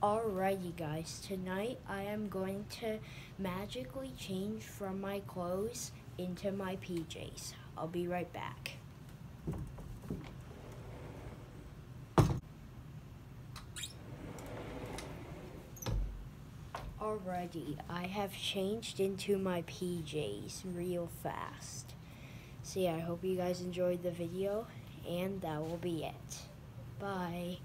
Alrighty guys, tonight I am going to magically change from my clothes into my PJs. I'll be right back. Alrighty, I have changed into my PJs real fast. See, I hope you guys enjoyed the video, and that will be it. Bye.